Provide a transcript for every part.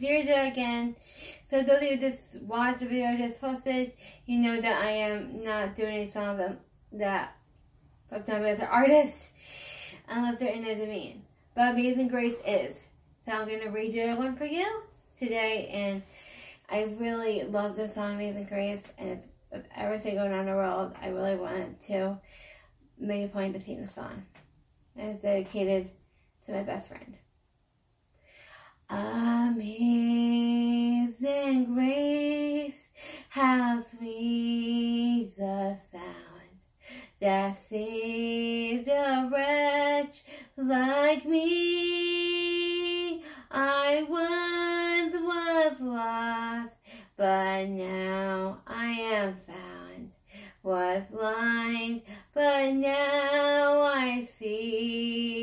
Deirdre again. So those of you just watched the video I just posted, you know that I am not doing any songs that fucked up as an artist unless they're in a domain. But Amazing Grace is. So I'm going to redo one for you today and I really love the song Amazing Grace and if everything going on in the world, I really want to make a point to sing the song. And it's dedicated to my best friend. Ah. Amazing grace, how sweet the sound that saved a wretch like me. I once was lost, but now I am found. Was blind, but now I see.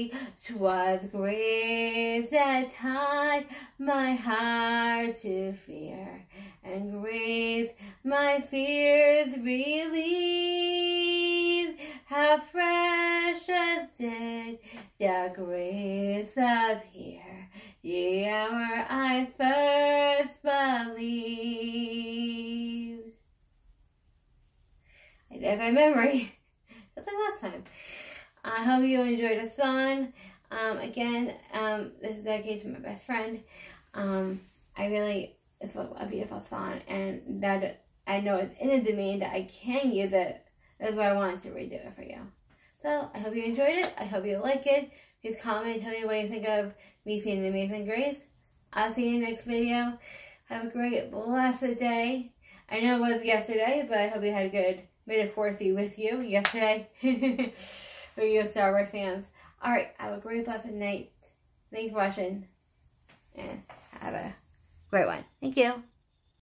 'Twas grace that taught my heart to fear, and grace my fears relieved. How precious did the grace appear, the hour I first believed. I have my memory. Just like last time. I hope you enjoyed the song. Um, again, um, this is dedicated to my best friend. Um, I really, it's a beautiful song, and that I know it's in a domain that I can use it. That's why I wanted to redo it for you. So, I hope you enjoyed it. I hope you like it. Please comment, tell me what you think of me seeing Amazing Grace. I'll see you in the next video. Have a great, blessed day. I know it was yesterday, but I hope you had a good fourthie with you yesterday. for you Star Wars fans. Alright, have a great blessed night. Thanks for watching. And have a great one. Thank you.